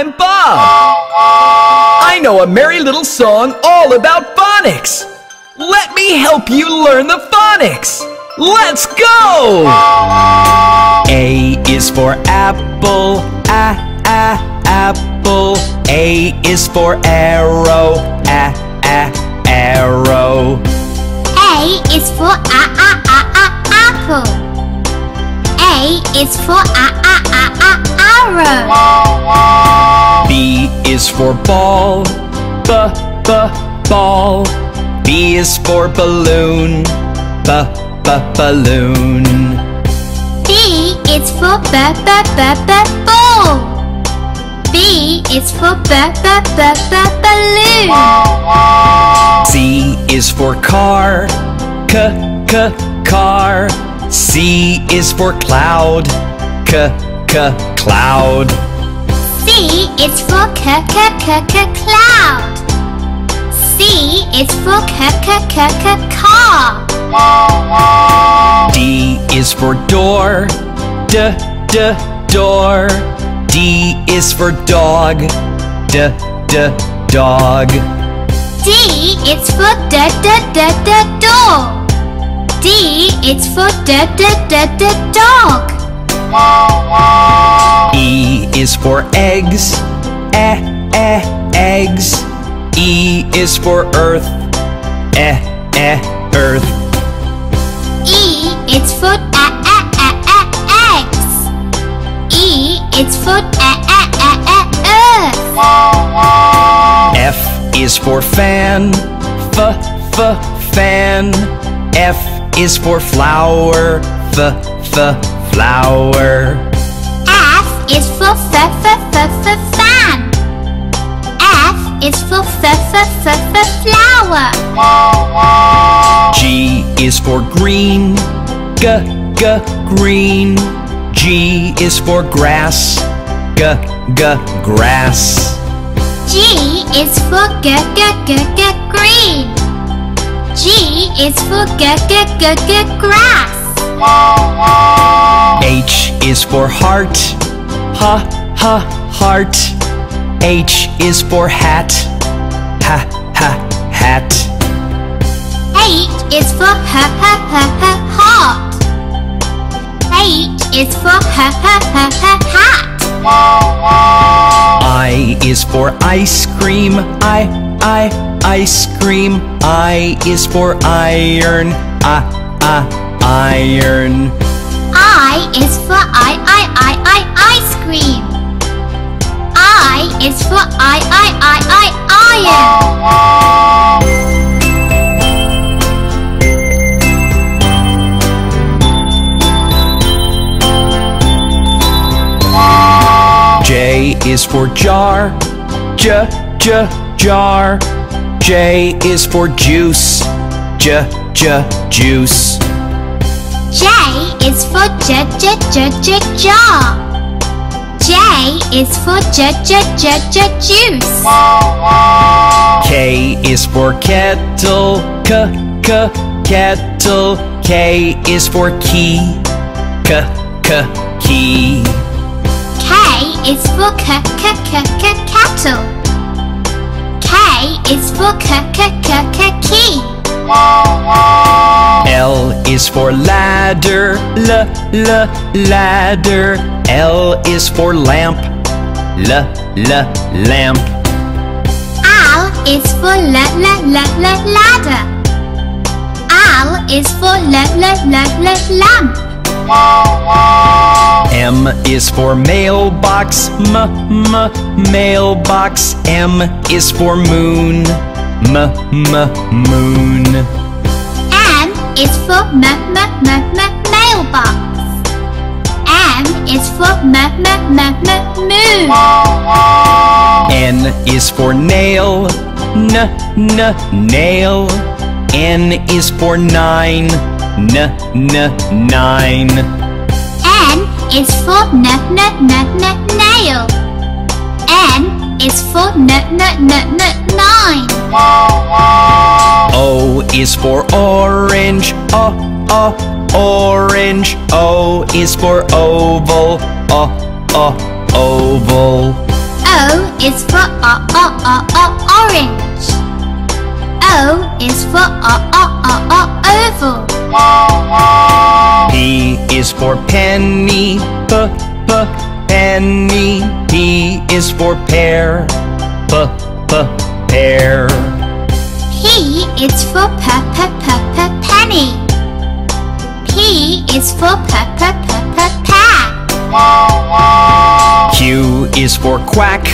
I'm Bob. I know a merry little song all about phonics. Let me help you learn the phonics. Let's go! A is for apple, a, a, apple. A is for arrow, a, a, arrow. A is for a a a a apple. A is for a a a a arrow. B is for ball, b, b, ball. B is for balloon, b, b, balloon. B is for b b b b ball. B is for b b b b balloon. C is for car, c, c, car. C is for cloud, c, c, cloud. C is for c c c c cloud. C is for c c c c car. D is for door, d, d, door. D is for dog, d, d, dog. D is for d d d d door. D is for d d d d dog. E is for eggs, eh, eh, eggs. E is for earth, eh, eh, earth. E is for a a a a eggs. E is for a a a a earth. F is for fan, f, f, fan. F is for flower, f, f, flower. F is for f f f f fan. F is for f f f f flower. G is for green, g, g, green. G is for grass, g, g, grass. G is for g g g g green. G is for g g g g grass. H is for heart, ha, ha, heart. H is for hat, ha, ha, hat. H is for h h h h heart. H is for h h h h hat. I is for ice cream, I, I, ice cream. I is for iron, ah, ah, iron. I is for I I I I ice cream. I is for I I I I iron. J is for jar, j, j, jar. J is for juice, j, j, juice. J is for j j j j jar. J is for j j j j juice. K is for kettle, k, k, kettle. K is for key, k, k, key. K is for k k k k kettle. K is for k k k k key. L is for ladder, l, l, ladder. L is for lamp, l, l, lamp. L is for l l l l ladder. L is for l l l l lamp. M is for mailbox, m, m, mailbox. M is for moon, m, m, moon. M is for m m m m mailbox. M is for m m m m moon. N is for nail, n, n, nail. N is for nine, n, n, nine. N is for n n n n nail. N is for n n n n nine. O is for orange, o, o, orange. O is for oval, o, o, oval. O is for o o o o orange. O is for o o o o oval. P is for penny, p p penny. P is for pear, p p pear. P is for p p p p penny. P is for p p p p pear. Q is for quack,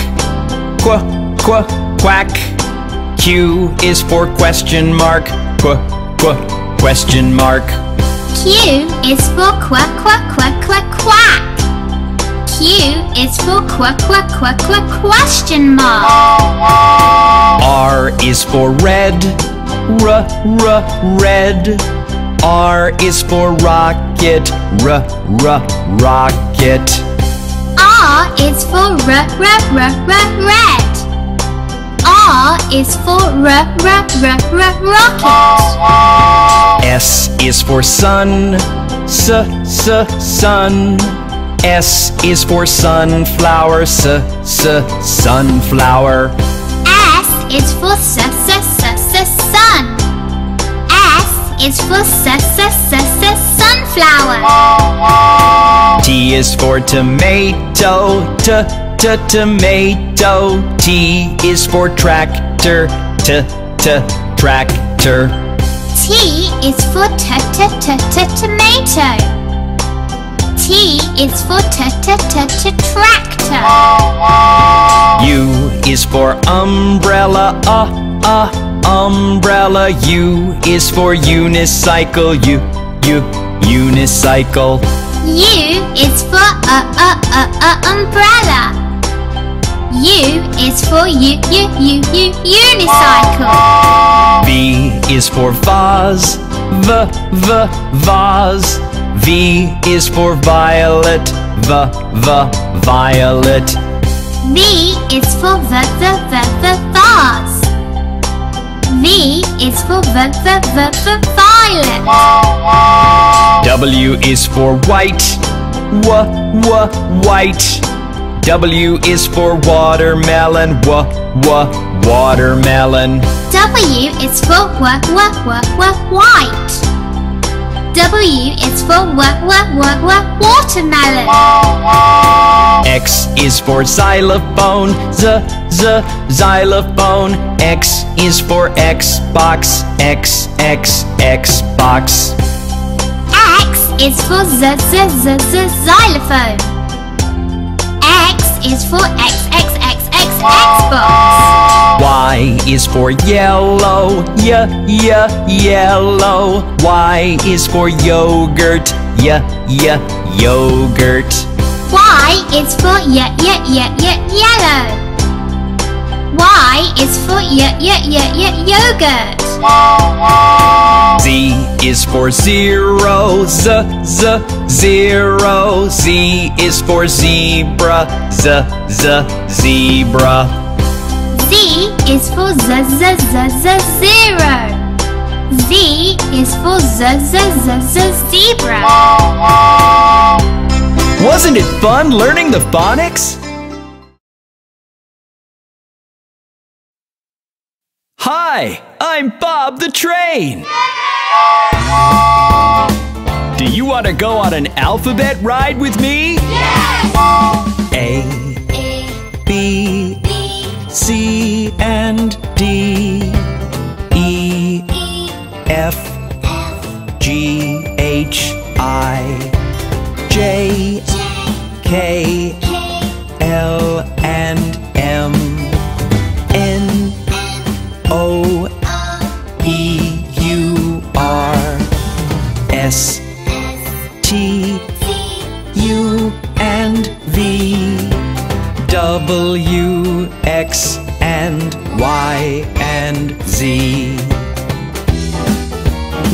qu qu quack. Q is for question mark, qu qu question mark. Q is for quack quack quack quack quack. Q is for quack quack quack quack question mark. R is for red, r r red. R is for rocket, r r rocket. R is for r r r r red. R is for r r r r rocket. S is for sun, s s sun. S is for sunflower, s s sunflower. S is for s s s s sun. S is for s s s s sunflower. T is for tomato, t t tomato. T is for tractor, t t tractor. T is for t t t t tomato. T is for t t t t tractor. U is for umbrella, uh uh umbrella. U is for unicycle, u u unicycle. U is for a a a a umbrella. U is for u u u u unicycle. V is for vase, v v vase. V is for violet, v v violet. V is for v v v v vase. V is for v v v v violet. W is for white, w w white. W is for watermelon, w w watermelon. W is for w w w w white. W is for w w w w watermelon. X is for xylophone, z z xylophone. X is for Xbox, x x Xbox. X is for z z z z xylophone. X is for x x x x Xbox. Y is for yellow, y y yellow. Y is for yogurt, y y yogurt. Y is for y y y y yellow. Y is for y y y y yogurt. Z is for zero, z z zero. Z is for zebra, z z zebra. Z is for z z z z zero. Z is for z z z z zebra. Wasn't it fun learning the phonics? Hi, I'm Bob the Train. Do you want to go on an alphabet ride with me? Yes! A, A, B, B, C, and D. E, E, F, F, G, H, I, J, J, K, K, L, and M. O, E, U, R, S, T, U, and V. W, X, and Y, and Z.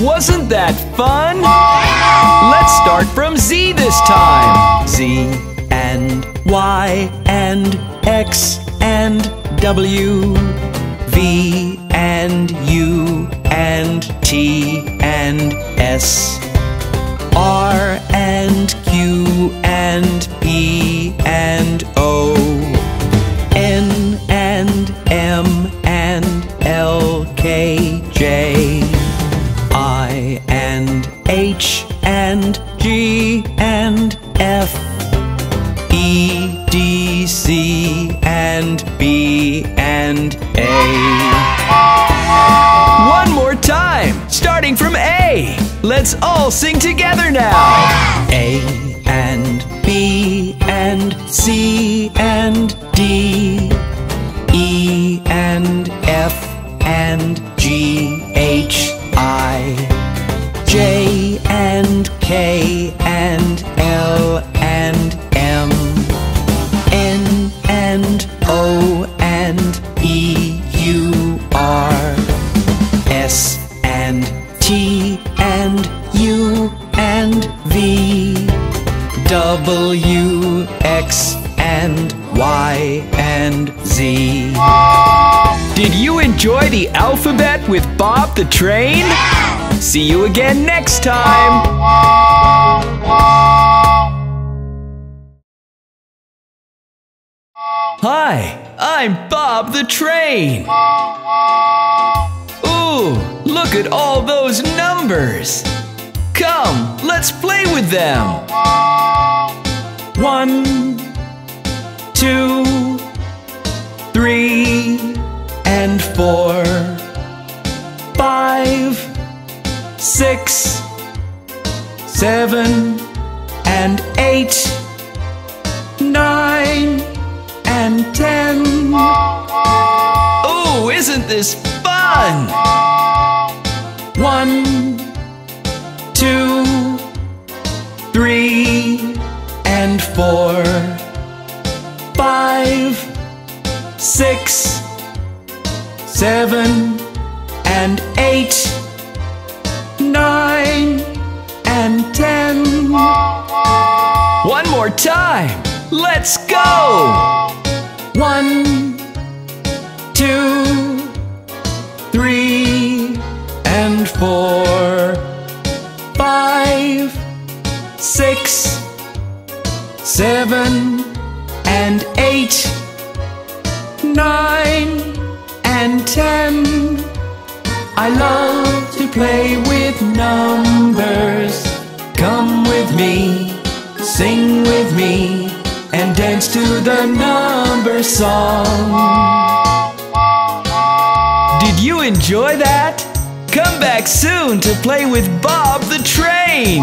Wasn't that fun? Let's start from Z this time. Z and Y and X and W. V and U and T and S. R and Q and P and Let's all sing together now. A and B and C and D. E and F and G H I. J and K enjoy the alphabet with Bob the Train? See you again next time! Hi, I'm Bob the Train. Ooh, look at all those numbers. Come, let's play with them. One, two, three, and four, five, six, seven, and eight, nine, and ten. Oh, isn't this fun? One, two, three, and four, five, six, seven, and eight, nine, and ten. One more time. Let's go. One, two, three, and four, five, six, seven, and eight, nine, ten. I love to play with numbers. Come with me, sing with me, and dance to the number song. Did you enjoy that? Come back soon to play with Bob the Train.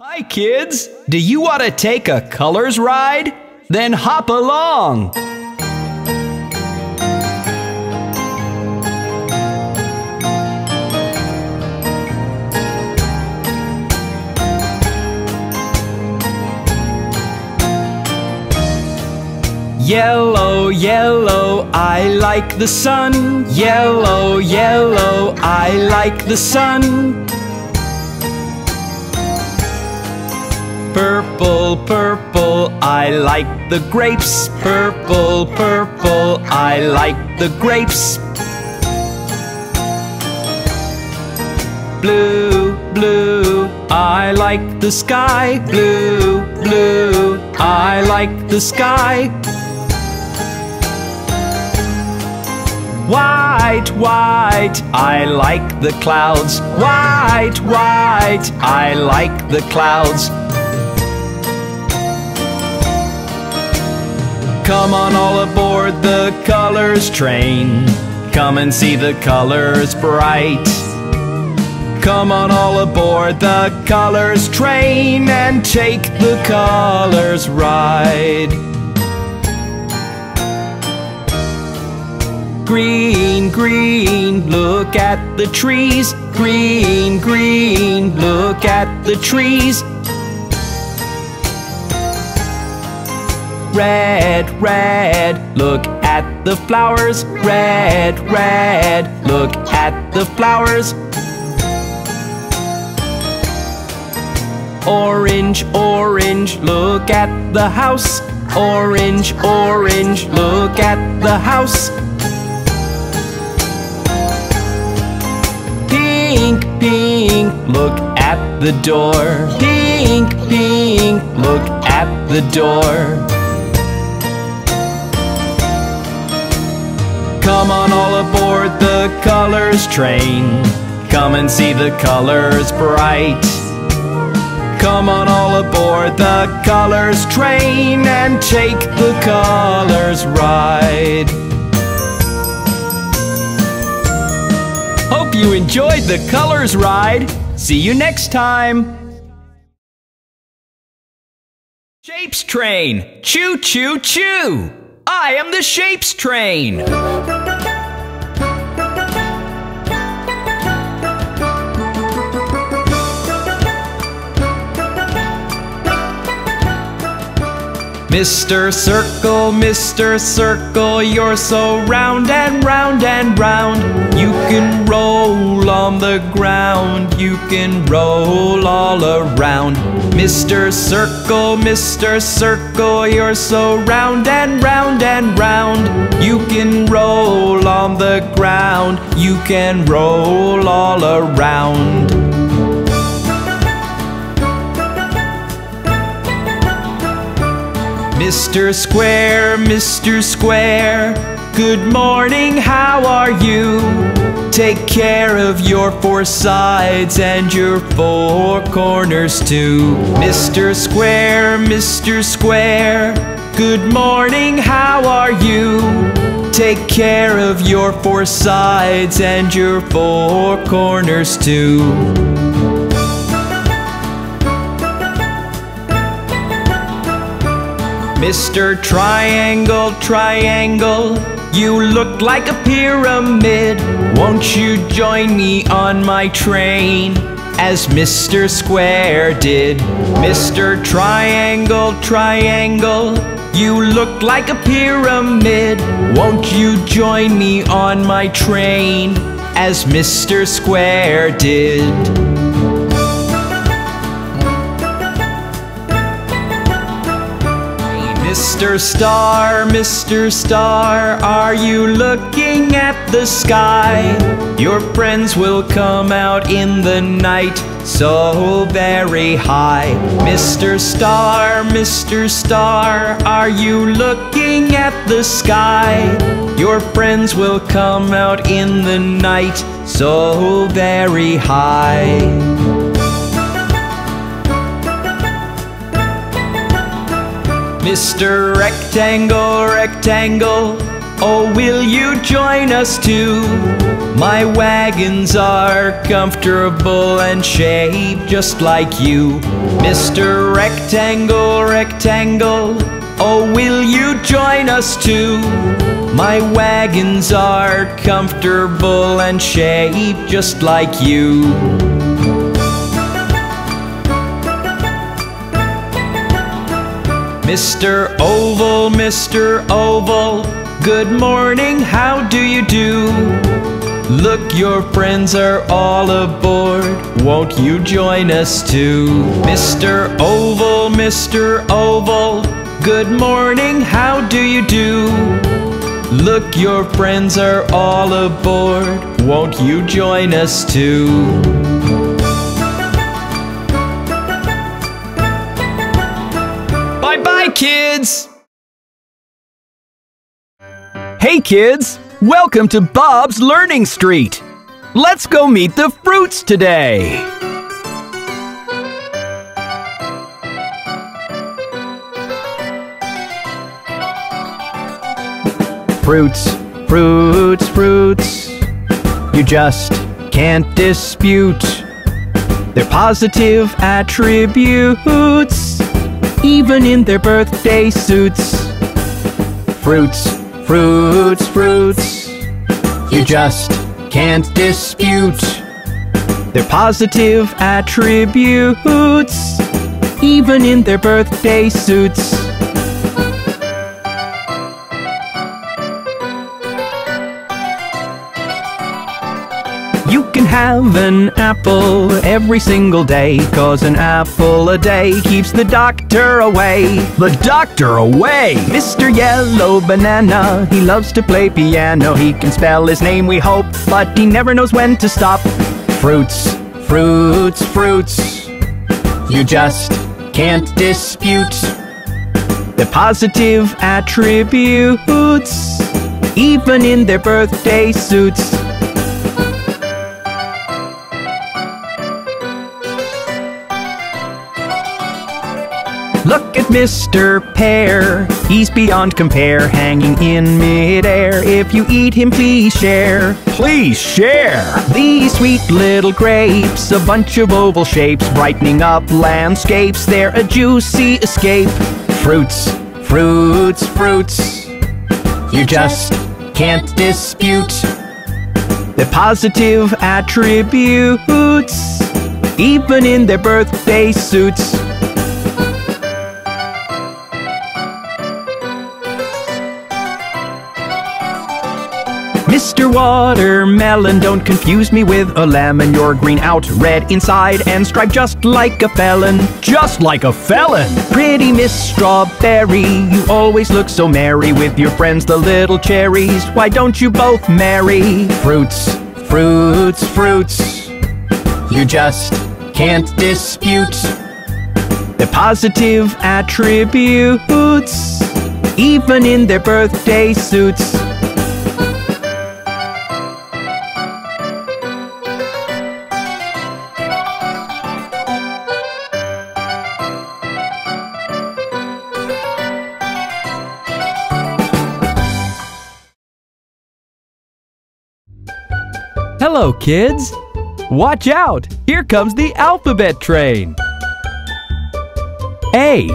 Hi, kids. Do you want to take a colors ride? Then hop along. Yellow, yellow, I like the sun. Yellow, yellow, I like the sun. Purple, purple, I like the grapes. Purple, purple, I like the grapes. Blue, blue, I like the sky. Blue, blue, I like the sky. White, white, I like the clouds. White, white, I like the clouds. Come on all aboard the colors train. Come and see the colors bright. Come on all aboard the colors train and take the colors ride. Green, green, look at the trees. Green, green, look at the trees. Red, red, look at the flowers. Red, red, look at the flowers. Orange, orange, look at the house. Orange, orange, look at the house. Pink, pink, look at the door. Pink, pink, look at the door. Come on all aboard the colors train. Come and see the colors bright. Come on all aboard the colors train and take the colors ride. Hope you enjoyed the colors ride. See you next time. Shapes Train! Choo choo choo! I am the Shapes Train! Mr. Circle, Mr. Circle, you're so round and round and round. You can roll on the ground, you can roll all around. Mr. Circle, Mr. Circle, you're so round and round and round. You can roll on the ground, you can roll all around. Mr. Square, Mr. Square, good morning, how are you? Take care of your four sides and your four corners too. Mr. Square, Mr. Square, good morning, how are you? Take care of your four sides and your four corners too. Mr. Triangle, Triangle, you look like a pyramid. Won't you join me on my train? As Mr. Square did. Mr. Triangle, Triangle, you look like a pyramid. Won't you join me on my train? As Mr. Square did. Mr. Star, Mr. Star, are you looking at the sky? Your friends will come out in the night, so very high. Mr. Star, Mr. Star, are you looking at the sky? Your friends will come out in the night, so very high. Mr. Rectangle, Rectangle, oh will you join us too? My wagons are comfortable and shaped just like you. Mr. Rectangle, Rectangle, oh will you join us too? My wagons are comfortable and shaped just like you. Mr. Oval, Mr. Oval, good morning, how do you do? Look, your friends are all aboard, won't you join us too? Mr. Oval, Mr. Oval, good morning, how do you do? Look, your friends are all aboard, won't you join us too? Kids! Hey kids! Welcome to Bob's Learning Street! Let's go meet the fruits today! Fruits, fruits, fruits You just can't dispute Their positive attributes even in their birthday suits. Fruits, fruits, fruits, you just can't dispute their positive attributes, even in their birthday suits. Have an apple every single day, cause an apple a day keeps the doctor away. The doctor away! Mr. Yellow Banana, he loves to play piano. He can spell his name, we hope, but he never knows when to stop. Fruits, fruits, fruits, you just can't dispute the positive attributes, even in their birthday suits. Mr. Pear. He's beyond compare, hanging in midair. If you eat him, please share. Please share. These sweet little grapes, a bunch of oval shapes, brightening up landscapes. They're a juicy escape. Fruits, fruits, fruits. You just can't dispute the positive attributes, even in their birthday suits. Mr. Watermelon, don't confuse me with a lemon. You're green out, red inside, and striped just like a felon. Just like a felon. Pretty Miss Strawberry, you always look so merry with your friends, the little cherries. Why don't you both marry? Fruits, fruits, fruits. You just can't dispute the positive attributes, even in their birthday suits. Hello, kids! Watch out! Here comes the alphabet train! A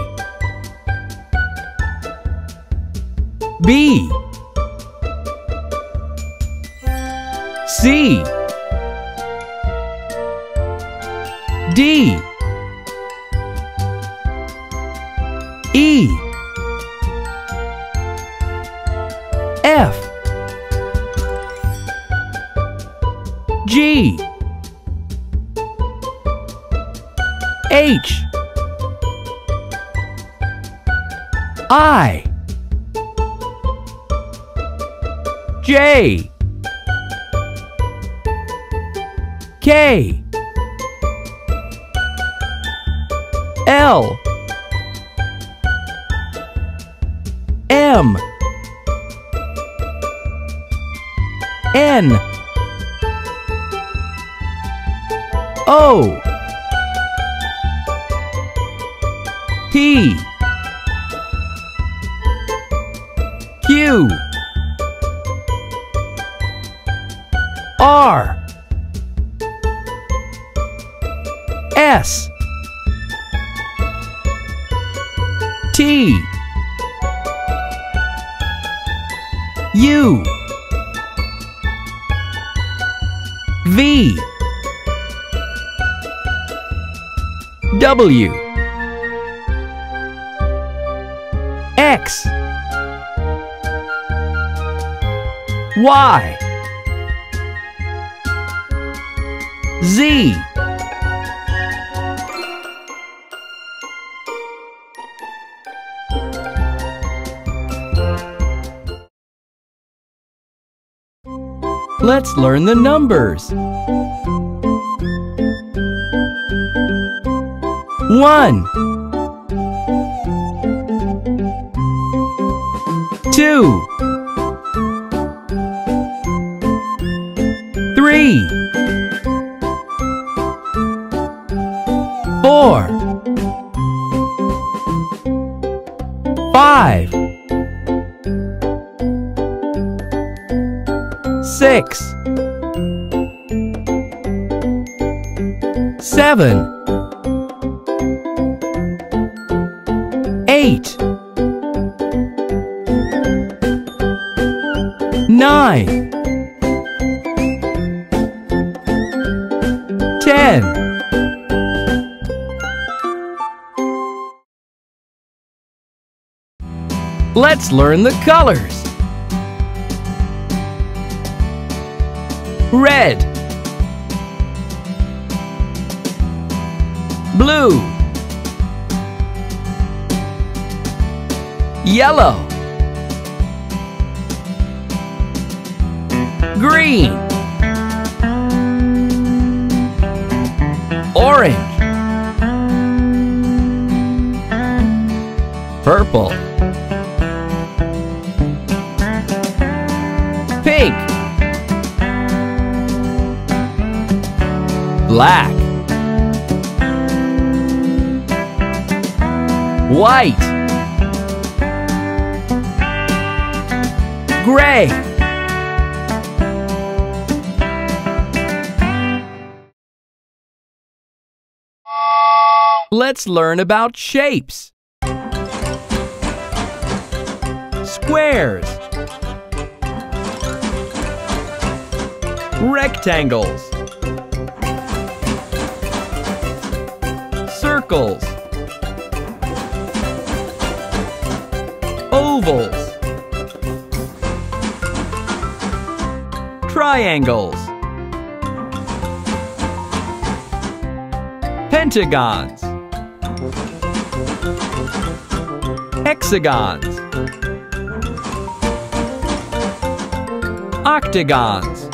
B C D E F G. H. I. J. K. L. M. N O P Q R S T U V W. X. Y. Z. Let's learn the numbers. One, two, Let's learn the colors. Red, blue, yellow, green, orange, purple, black, White. Gray. Let's learn about shapes. Squares. Rectangles. Circles. Ovals. Triangles. Pentagons. Hexagons. Octagons.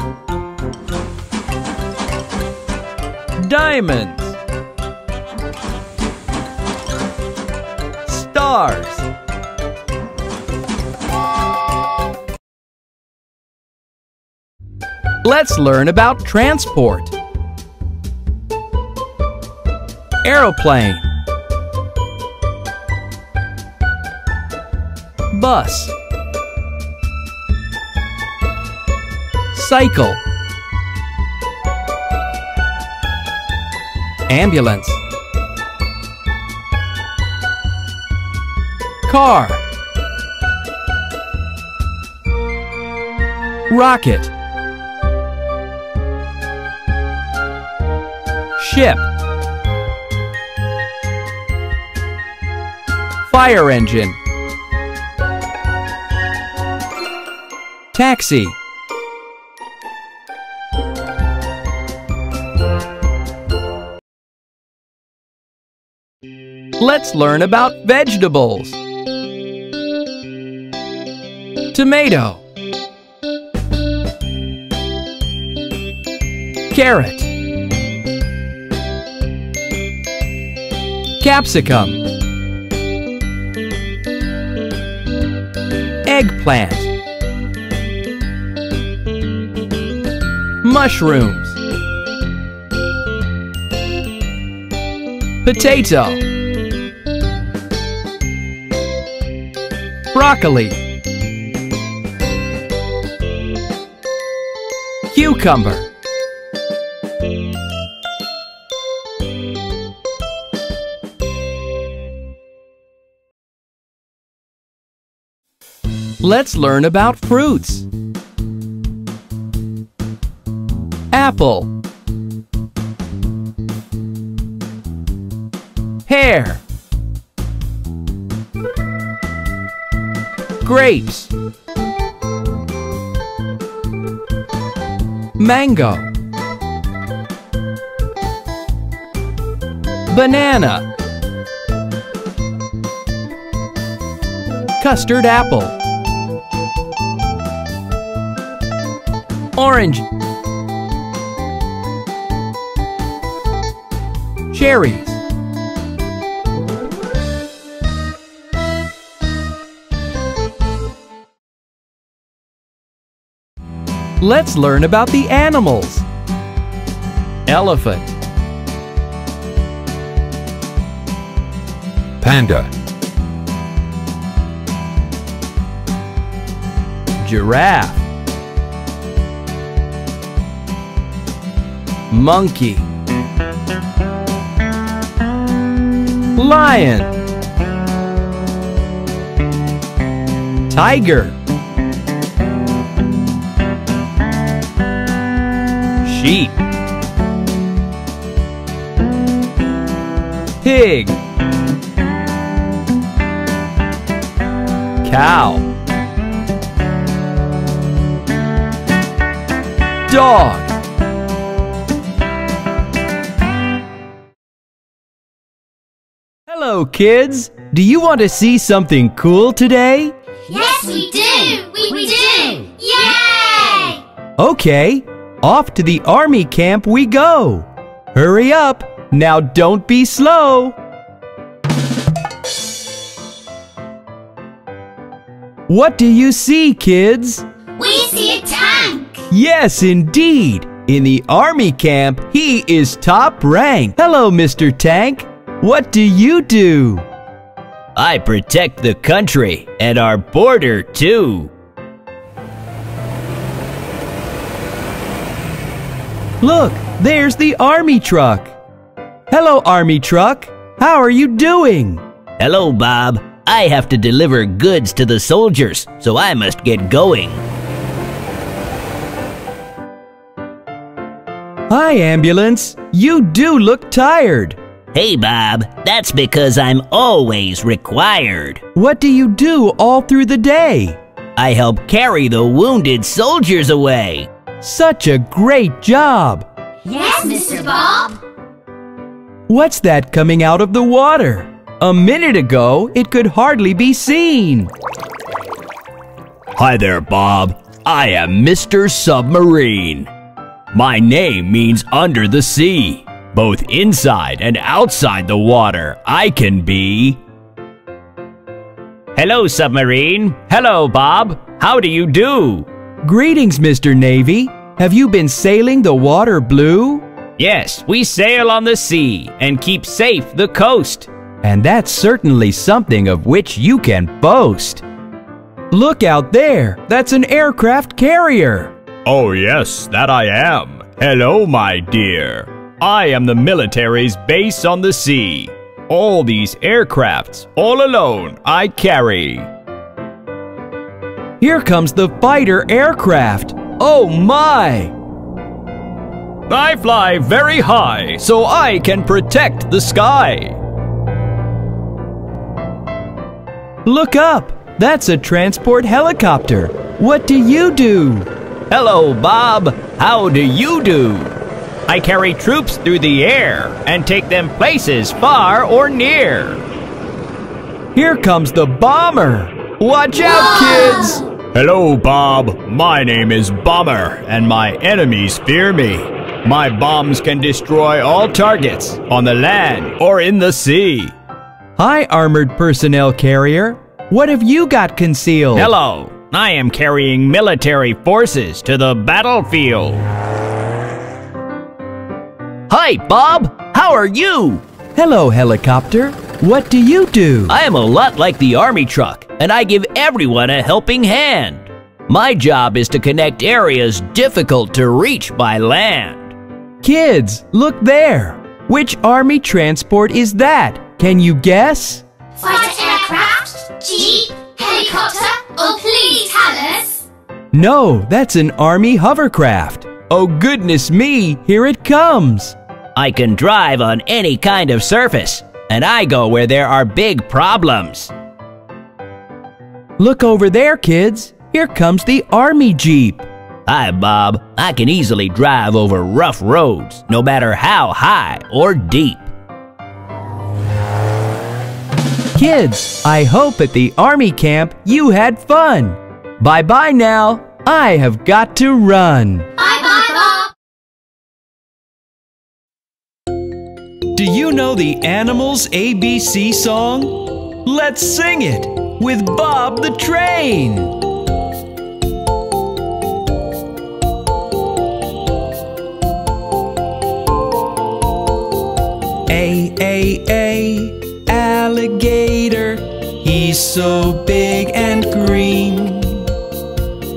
Diamonds. Let's learn about transport. Aeroplane. Bus. Cycle. Ambulance. Car. Rocket. Ship. Fire engine. Taxi. Let's learn about vegetables. Tomato. Carrot. Capsicum. Eggplant. Mushrooms. Potato. Broccoli. Cucumber. Let's learn about fruits. Apple. Pear. Grapes. Mango. Banana. Custard apple. Orange. Cherries. Let's learn about the animals. Elephant. Panda. Giraffe. Monkey. Lion. Tiger. Sheep. Pig. Cow. Dog. Hello, kids. Do you want to see something cool today? Yes, we do! We, we do! Yay! Okay, off to the army camp we go. Hurry up. Now don't be slow. What do you see, kids? We see a tank! Yes, indeed. In the army camp, he is top rank. Hello, Mr. Tank. What do you do? I protect the country and our border too. Look, there's the army truck. Hello, army truck. How are you doing? Hello, Bob. I have to deliver goods to the soldiers, so I must get going. Hi, ambulance. You do look tired. Hey, Bob. That's because I'm always required. What do you do all through the day? I help carry the wounded soldiers away. Such a great job. Yes, Mr. Bob. What's that coming out of the water? A minute ago, it could hardly be seen. Hi there, Bob. I am Mr. Submarine. My name means under the sea. Both inside and outside the water, I can be. Hello, Submarine. Hello, Bob. How do you do? Greetings, Mr. Navy. Have you been sailing the water blue? Yes, we sail on the sea and keep safe the coast. And that's certainly something of which you can boast. Look out there! That's an aircraft carrier! Oh, yes, that I am. Hello, my dear. I am the military's base on the sea. All these aircrafts, all alone, I carry. Here comes the fighter aircraft! Oh my! I fly very high so I can protect the sky. Look up! That's a transport helicopter! What do you do? Hello, Bob. How do you do? I carry troops through the air and take them places far or near. Here comes the bomber! Watch out, ah! kids! Hello, Bob. My name is Bomber, and my enemies fear me. My bombs can destroy all targets on the land or in the sea. Hi, armored personnel carrier. What have you got concealed? Hello. I am carrying military forces to the battlefield. Hi, Bob. How are you? Hello, helicopter. What do you do? I am a lot like the army truck, and I give everyone a helping hand. My job is to connect areas difficult to reach by land. Kids, look there. Which army transport is that? Can you guess? Fighter aircraft, jeep, helicopter, or please tell us. No, that's an army hovercraft. Oh, goodness me, here it comes. I can drive on any kind of surface, and I go where there are big problems. Look over there, kids. Here comes the army jeep. Hi, Bob. I can easily drive over rough roads, no matter how high or deep. Kids, I hope at the army camp you had fun. Bye bye now. I have got to run. Bye Do you know the Animals ABC song? Let's sing it with Bob the Train. A, A, A, alligator. He's so big and green.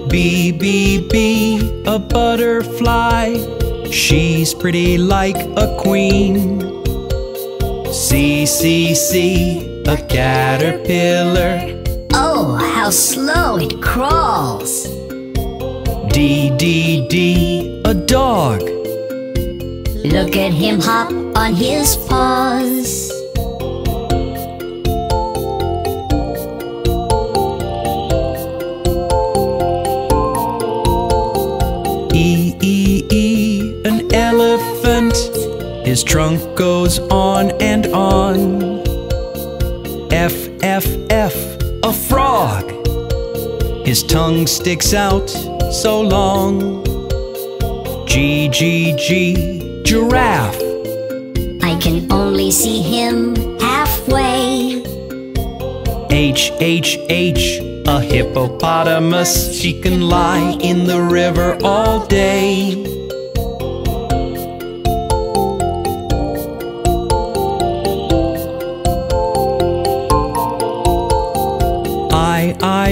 B, B, B, a butterfly. She's pretty like a queen. C, C, C, a caterpillar. Oh, how slow it crawls. D, D, D, a dog. Look at him hop on his paws. E, E, E, an elephant. His trunk goes on and on. F, F, F, a frog. His tongue sticks out so long. G, G, G, giraffe. I can only see him halfway. H, H, H, a hippopotamus. She can lie in the river all day.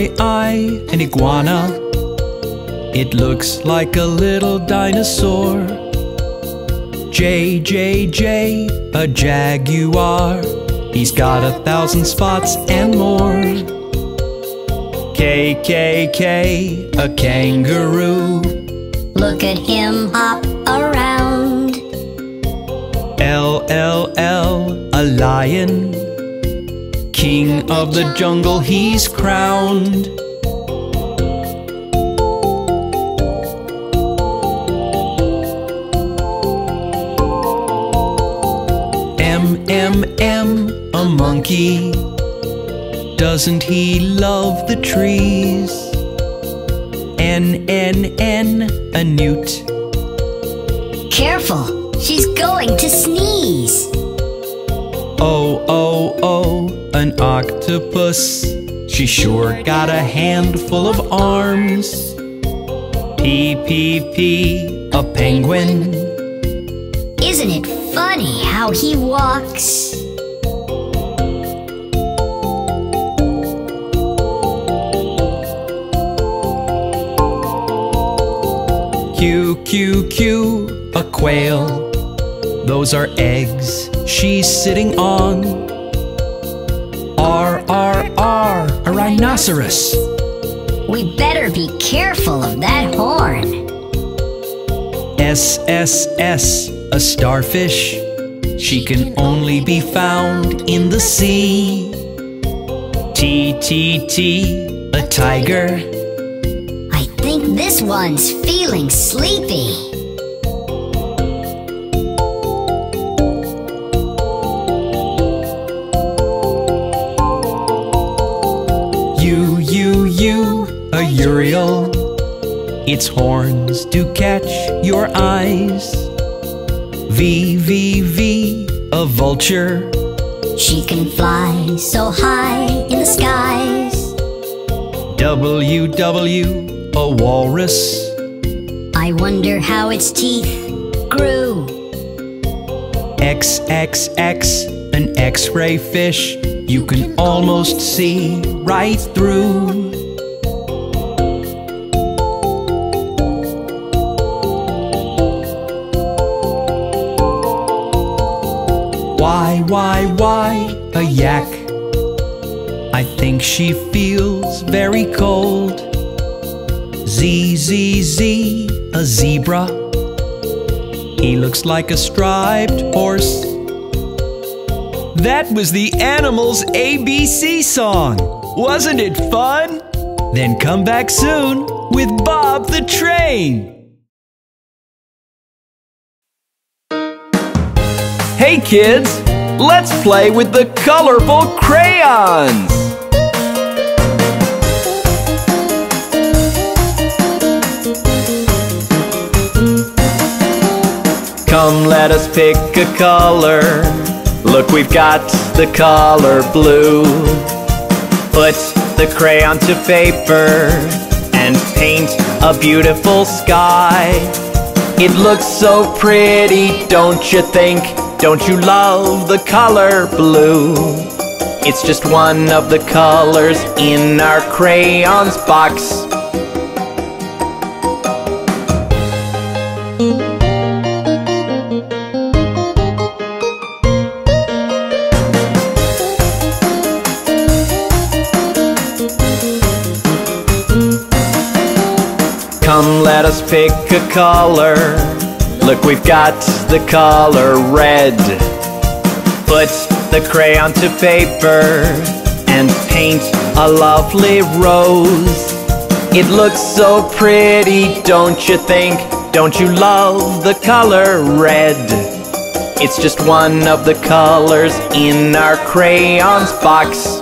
An iguana. It looks like a little dinosaur. J, J, J, a jaguar. He's got a thousand spots and more. K, K, K, a kangaroo. Look at him hop around. L, L, L, a lion. King of the jungle, he's crowned. M, M, M, a monkey. Doesn't he love the trees? N, N, N, a newt. Careful, she's going to sneeze. Oh, oh, oh, an octopus. She sure got a handful of arms. P, P, P, a penguin. Isn't it funny how he walks? Q, Q, Q, a quail. Those are eggs she's sitting on. R, a rhinoceros. We better be careful of that horn. S, S, S, a starfish. She can only be found in the sea. T, T, T, a tiger. I think this one's feeling sleepy. Urial. Its horns do catch your eyes. V, V, V, a vulture. She can fly so high in the skies. W, W, a walrus. I wonder how its teeth grew. X, X, X, an X ray fish. You can almost see right through. Why, a yak? I think she feels very cold. Z, Z, Z, a zebra. He looks like a striped horse. That was the Animals ABC song. Wasn't it fun? Then come back soon with Bob the Train. Hey kids, let's play with the colorful crayons. Come, let us pick a color. Look, we've got the color blue. Put the crayon to paper and paint a beautiful sky. It looks so pretty, don't you think? Don't you love the color blue? It's just one of the colors in our crayons box. Come, let us pick a color. Look, we've got the color red. Put the crayon to paper and paint a lovely rose. It looks so pretty, don't you think? Don't you love the color red? It's just one of the colors in our crayons box.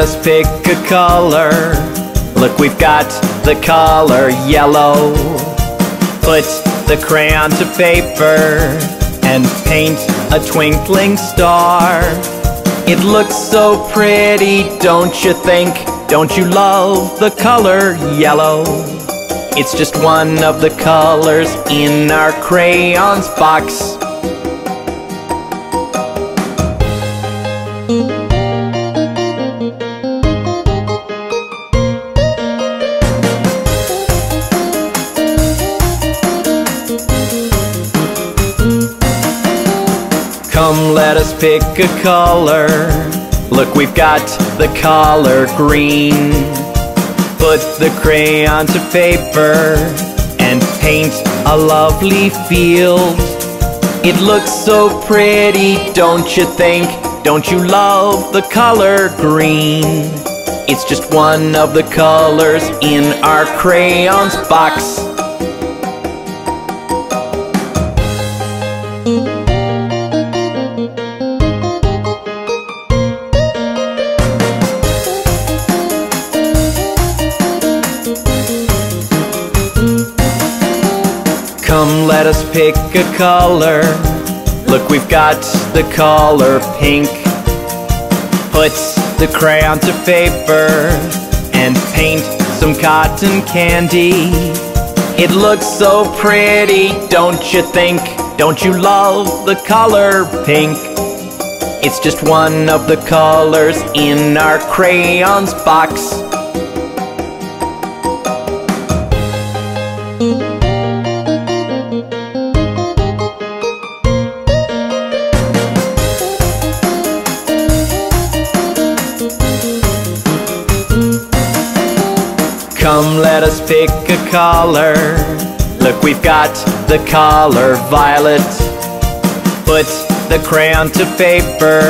Let us pick a color. Look, we've got the color yellow. Put the crayon to paper and paint a twinkling star. It looks so pretty, don't you think? Don't you love the color yellow? It's just one of the colors in our crayons box. Pick a color. Look, we've got the color green. Put the crayon to paper and paint a lovely field. It looks so pretty, don't you think? Don't you love the color green? It's just one of the colors in our crayons box. Pick a color. Look, we've got the color pink. Put the crayon to paper and paint some cotton candy. It looks so pretty, don't you think? Don't you love the color pink? It's just one of the colors in our crayons box. Pick a color. Look, we've got the color violet. Put the crayon to paper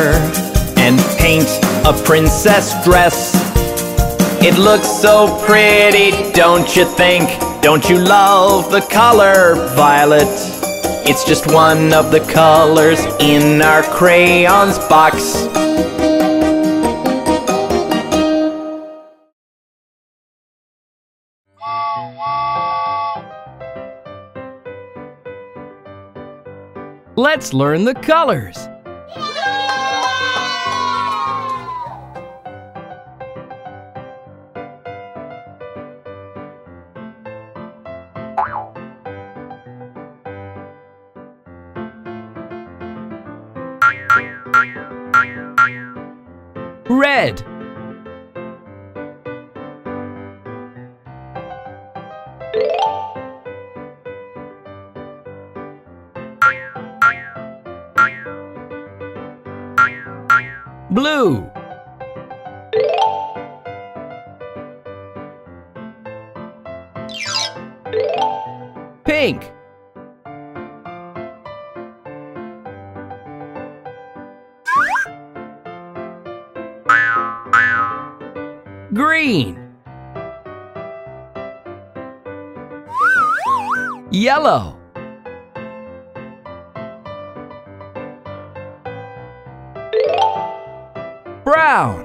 and paint a princess dress. It looks so pretty, don't you think? Don't you love the color violet? It's just one of the colors in our crayons box. Let's learn the colors. Pink. Green. Yellow. Brown.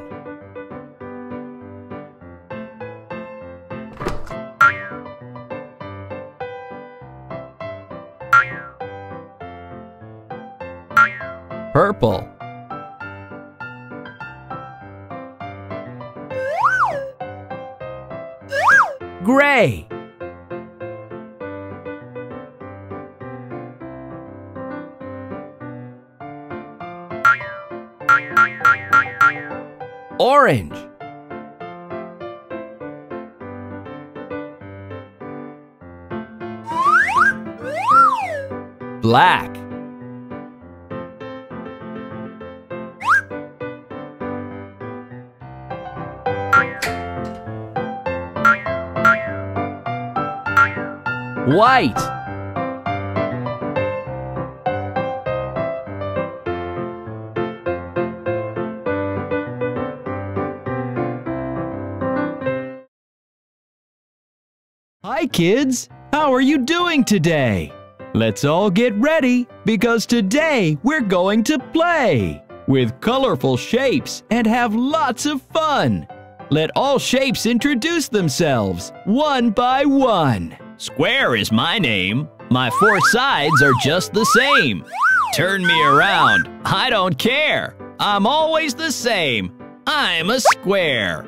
Orange. Black. White. Kids. How are you doing today? Let's all get ready because today we're going to play with colorful shapes and have lots of fun. Let all shapes introduce themselves one by one. Square is my name. My four sides are just the same. Turn me around. I don't care. I'm always the same. I'm a square.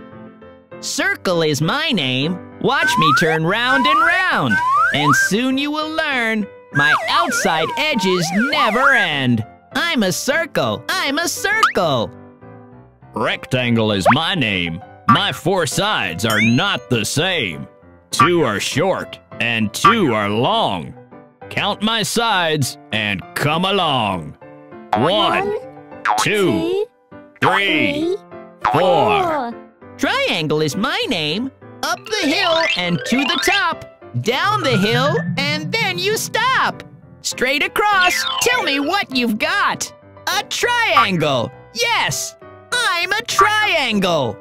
Circle is my name. Watch me turn round and round. And soon you will learn my outside edges never end. I'm a circle. I'm a circle. Rectangle is my name. My four sides are not the same. Two are short and two are long. Count my sides and come along. One, two, three, four. Triangle is my name. Up the hill and to the top. Down the hill and then you stop. Straight across. Tell me what you've got. A triangle. Yes, I'm a triangle.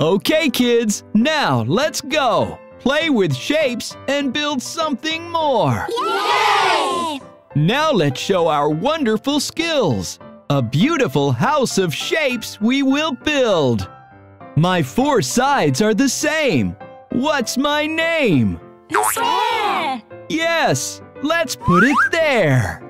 Okay, kids, now let's go. Play with shapes and build something more. Yay! Now let's show our wonderful skills. A beautiful house of shapes we will build. My four sides are the same. What's my name? Square! Yes, let's put it there.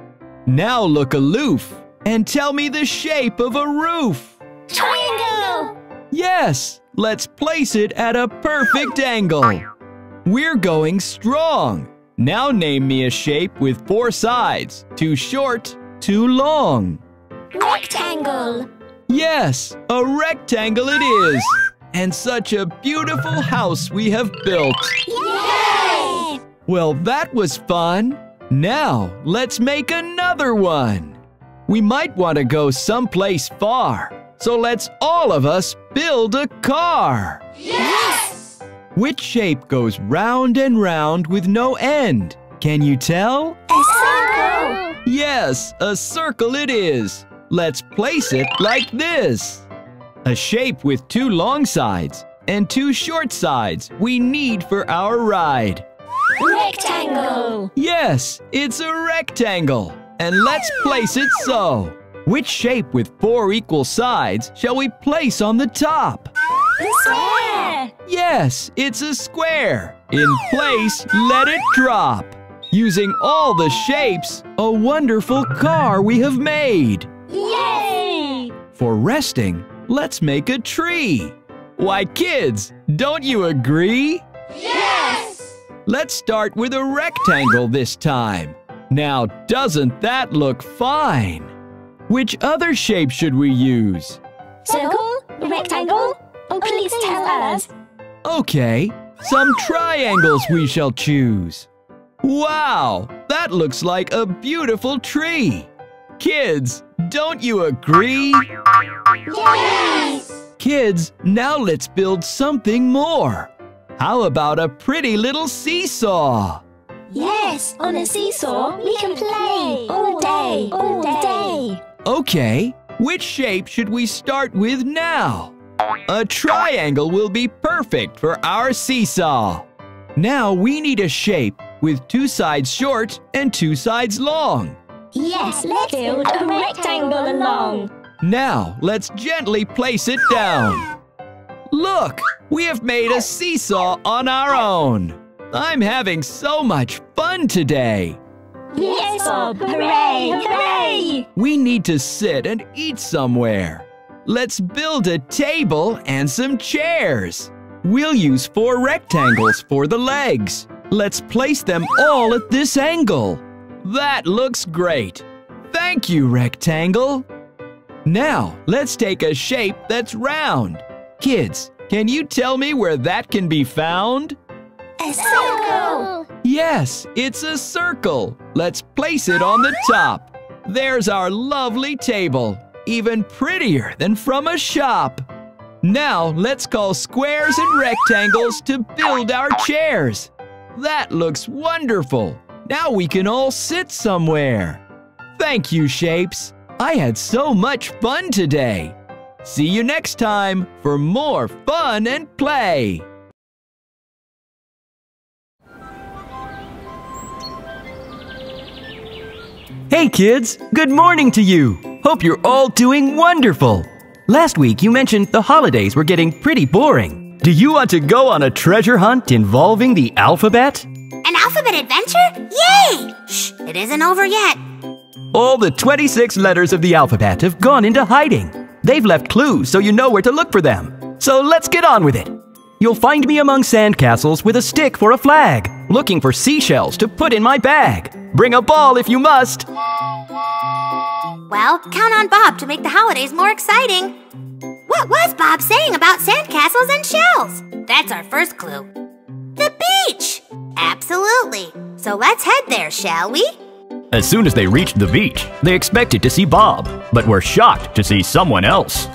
Now look aloof and tell me the shape of a roof. Triangle! Yes, let's place it at a perfect angle. We're going strong. Now name me a shape with four sides. Too short, too long. Rectangle! Yes, a rectangle it is. And such a beautiful house we have built. Yay! Well, that was fun. Now, let's make another one. We might want to go someplace far. So let's all of us build a car. Yes! Which shape goes round and round with no end? Can you tell? A circle! Yes, a circle it is. Let's place it like this. A shape with two long sides and two short sides we need for our ride. Rectangle! Yes, it's a rectangle. And let's place it so. Which shape with four equal sides shall we place on the top? Square! Yes, it's a square. In place, let it drop. Using all the shapes, a wonderful car we have made. Yay! For resting, let's make a tree. Why, kids, don't you agree? Yes! Let's start with a rectangle this time. Now, doesn't that look fine? Which other shape should we use? Circle? Rectangle? Oh, please tell us. Okay, some triangles we shall choose. Wow, that looks like a beautiful tree. Kids, don't you agree? Yes! Kids, now let's build something more. How about a pretty little seesaw? Yes, on a seesaw, we can play all day, all day. Okay, which shape should we start with now? A triangle will be perfect for our seesaw. Now we need a shape with two sides short and two sides long. Yes, let's build a rectangle along. Now let's gently place it down. Look, we have made a seesaw on our own. I'm having so much fun today. Yes, Bob! Hooray! Hooray! We need to sit and eat somewhere. Let's build a table and some chairs. We'll use four rectangles for the legs. Let's place them all at this angle. That looks great. Thank you, rectangle. Now, let's take a shape that's round. Kids, can you tell me where that can be found? A circle! Yes, it's a circle. Let's place it on the top. There's our lovely table, even prettier than from a shop. Now let's call squares and rectangles to build our chairs. That looks wonderful. Now we can all sit somewhere. Thank you, Shapes. I had so much fun today. See you next time for more fun and play. Hey kids, good morning to you. Hope you're all doing wonderful. Last week you mentioned the holidays were getting pretty boring. Do you want to go on a treasure hunt involving the alphabet? An adventure? Yay! Shh, it isn't over yet. All the 26 letters of the alphabet have gone into hiding. They've left clues so you know where to look for them. So let's get on with it. You'll find me among sandcastles with a stick for a flag, looking for seashells to put in my bag. Bring a ball if you must. Well, count on Bob to make the holidays more exciting. What was Bob saying about sandcastles and shells? That's our first clue. The beach! Absolutely. So let's head there, shall we? As soon as they reached the beach, they expected to see Bob, but were shocked to see someone else.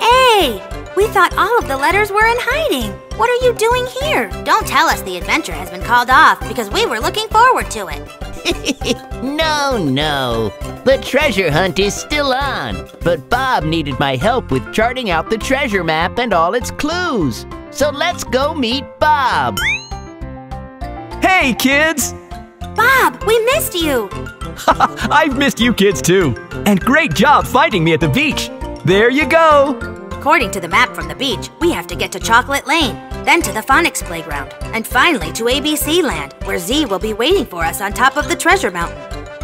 Hey! We thought all of the letters were in hiding. What are you doing here? Don't tell us the adventure has been called off because we were looking forward to it. no, no. The treasure hunt is still on. But Bob needed my help with charting out the treasure map and all its clues. So let's go meet Bob. Hey, kids! Bob, we missed you. I've missed you kids too. And great job finding me at the beach. There you go. According to the map from the beach, we have to get to Chocolate Lane, then to the Phonics Playground, and finally to ABC Land, where Z will be waiting for us on top of the treasure mountain.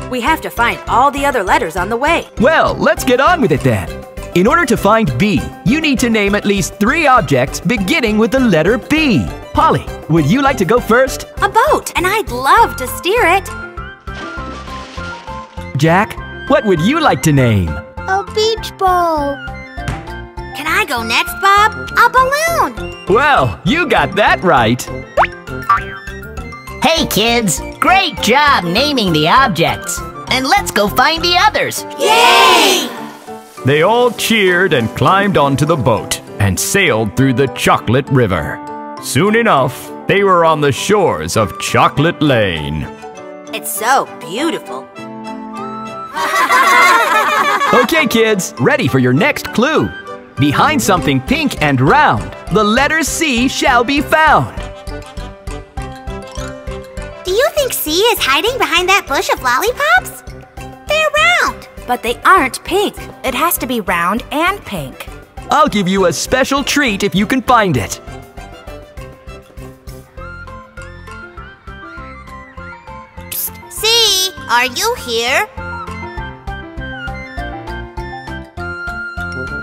We have to find all the other letters on the way. Well, let's get on with it then. In order to find B, you need to name at least three objects beginning with the letter B. Polly, would you like to go first? A boat, and I'd love to steer it. Jack, what would you like to name? A beach ball. Can I go next, Bob? A balloon. Well, you got that right. Hey, kids. Great job naming the objects. And let's go find the others. Yay! They all cheered and climbed onto the boat and sailed through the Chocolate River. Soon enough, they were on the shores of Chocolate Lane. It's so beautiful. Okay, kids, ready for your next clue. Behind something pink and round, the letter C shall be found. Do you think C is hiding behind that bush of lollipops? They're round. But they aren't pink. It has to be round and pink. I'll give you a special treat if you can find it. Are you here?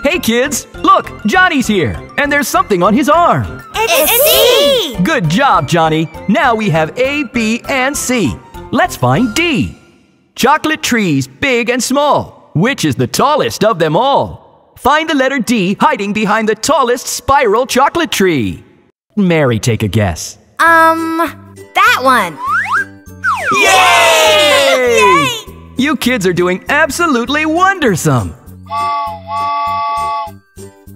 Hey, kids, look, Johnny's here, and there's something on his arm. It's, C. Good job, Johnny. Now we have A, B, and C. Let's find D. Chocolate trees, big and small. Which is the tallest of them all? Find the letter D hiding behind the tallest spiral chocolate tree. Mary, take a guess. Um, that one. Yay! You kids are doing absolutely wondersome.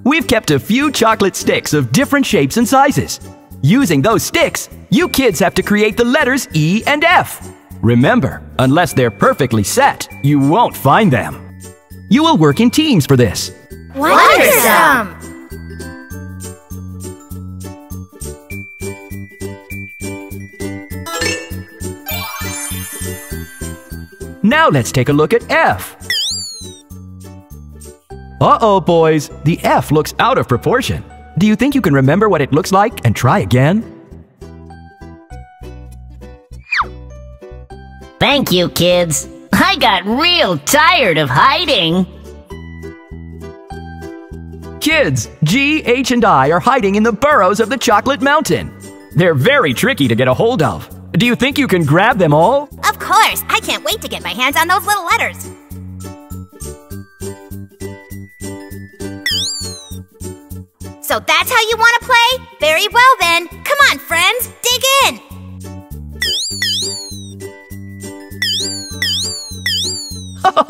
We've kept a few chocolate sticks of different shapes and sizes. Using those sticks, you kids have to create the letters E and F. Remember, unless they're perfectly set, you won't find them. You will work in teams for this. Wondersome. Now let's take a look at F. Uh-oh, boys, the F looks out of proportion. Do you think you can remember what it looks like and try again? Thank you, kids. I got real tired of hiding. Kids, G, H, and I are hiding in the burrows of the Chocolate Mountain. They're very tricky to get a hold of. Do you think you can grab them all? Of course. I can't wait to get my hands on those little letters. So that's how you want to play? Very well then. Come on, friends. Dig in.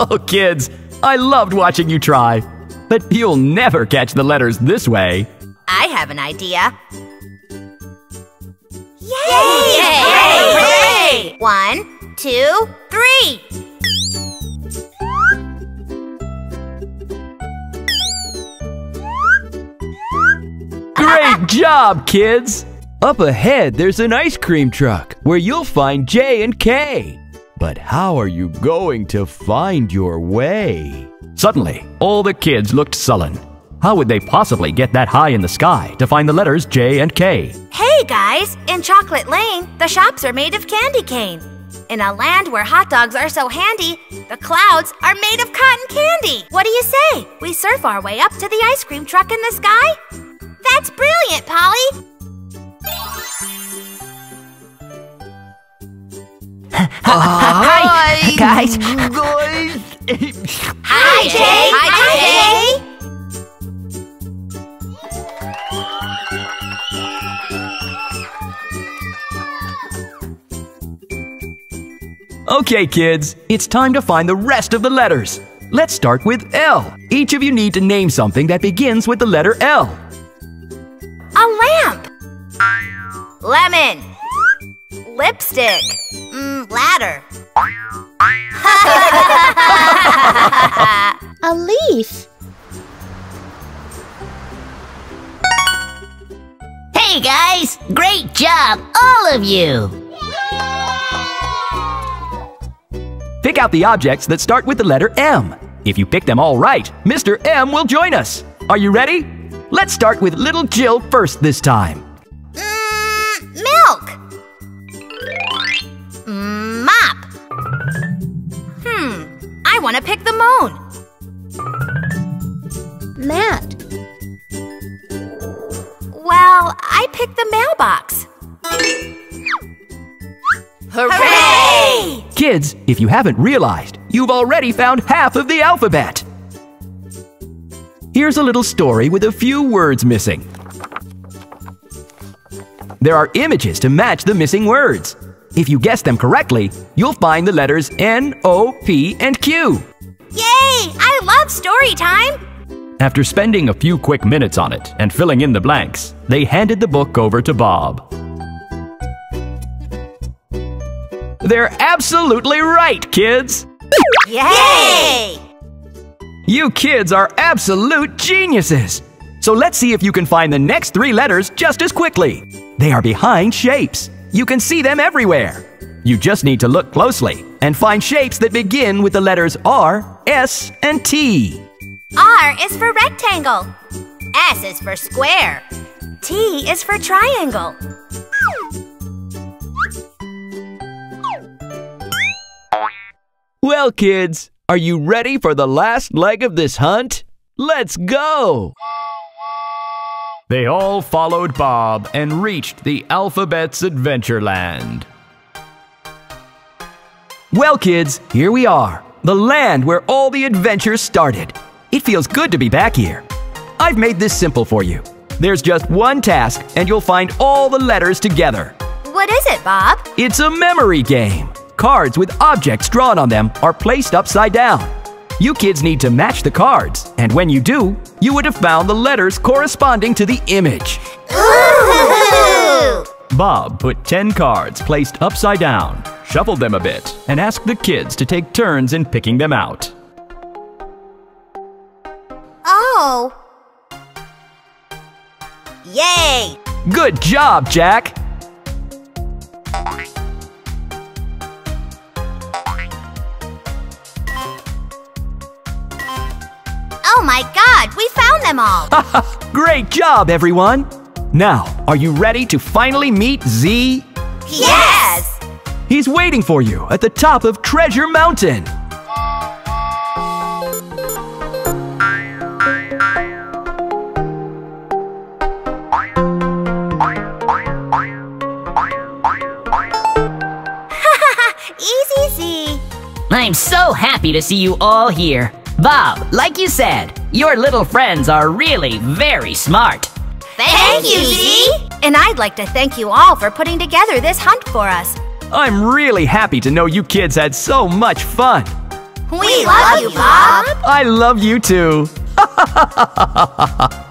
Oh, kids, I loved watching you try. But you'll never catch the letters this way. I have an idea. Yay! Hooray! One, two, three. Great job, kids! Up ahead, there's an ice cream truck where you'll find J and K. But how are you going to find your way? Suddenly, all the kids looked sullen. How would they possibly get that high in the sky to find the letters J and K? Hey guys, in Chocolate Lane, the shops are made of candy cane. In a land where hot dogs are so handy, the clouds are made of cotton candy. What do you say? We surf our way up to the ice cream truck in the sky? That's brilliant, Polly! Hi, guys. Guys. Hi, Jay. Hi, Jay. Okay, kids, it's time to find the rest of the letters. Let's start with L. Each of you need to name something that begins with the letter L. A lamp. Lemon. Lipstick. Mm, ladder. A leaf. Hey guys, great job, all of you! Pick out the objects that start with the letter M. If you pick them all right, Mr. M will join us. Are you ready? Let's start with little Jill first this time. Mm, milk. Mm, mop. Hmm. I want to pick the moon. Mat. Well, I picked the mailbox. Hooray! Kids, if you haven't realized, you've already found half of the alphabet. Here's a little story with a few words missing. There are images to match the missing words. If you guess them correctly, you'll find the letters N, O, P, and Q. Yay! I love story time. After spending a few quick minutes on it and filling in the blanks, they handed the book over to Bob. They're absolutely right, kids! Yay! You kids are absolute geniuses! So let's see if you can find the next three letters just as quickly. They are behind shapes. You can see them everywhere. You just need to look closely and find shapes that begin with the letters R, S, and T. R is for rectangle. S is for square. T is for triangle. Well, kids, are you ready for the last leg of this hunt? Let's go! They all followed Bob and reached the Alphabet's Adventureland. Well, kids, here we are, the land where all the adventures started. It feels good to be back here. I've made this simple for you. There's just one task, and you'll find all the letters together. What is it, Bob? It's a memory game. Cards with objects drawn on them are placed upside down. You kids need to match the cards, and when you do, you would have found the letters corresponding to the image. Ooh! Bob put 10 cards placed upside down, shuffled them a bit, and asked the kids to take turns in picking them out. Oh. Yay! Good job, Jack! God, we found them all! Great job, everyone! Now, are you ready to finally meet Z? yes! He's waiting for you at the top of Treasure Mountain. Easy Z. I'm so happy to see you all here. Bob, like you said, your little friends are really very smart. Thank, you, Z! And I'd like to thank you all for putting together this hunt for us. I'm really happy to know you kids had so much fun. We, love, you, Bob! I love you too.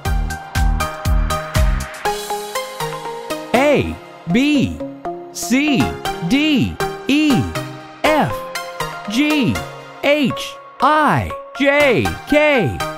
A, B, C, D, E, F, G, H, I, J, K,